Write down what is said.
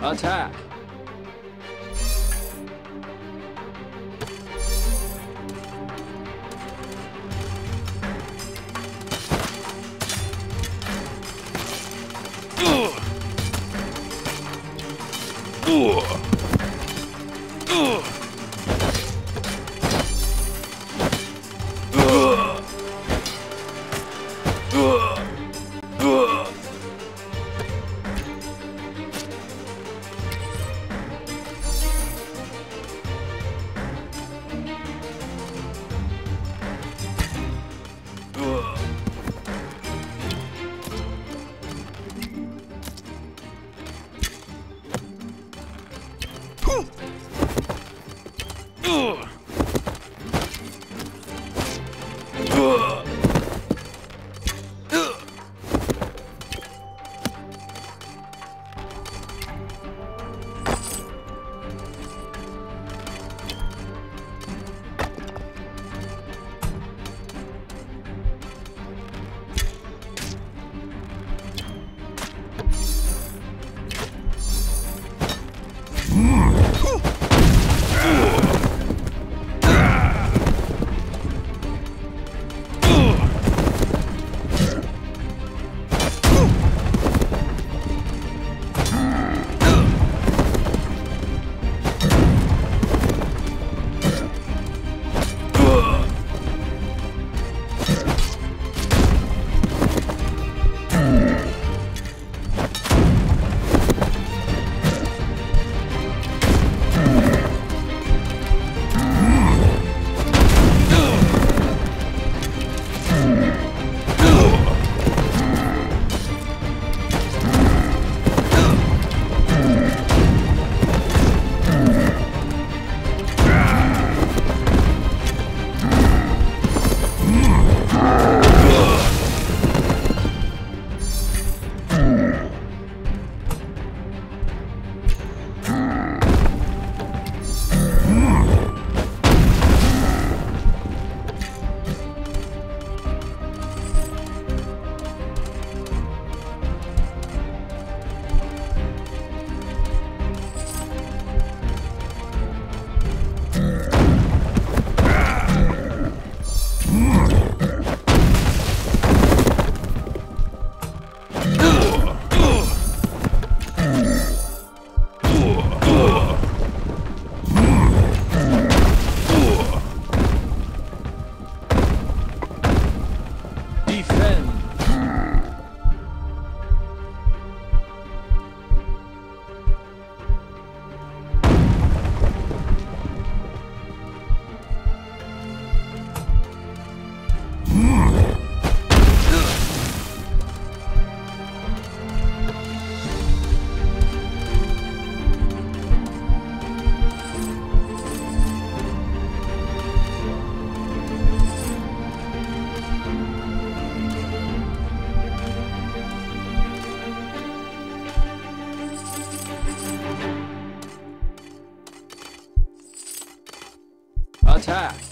Attack! Ugh. Ugh. 诶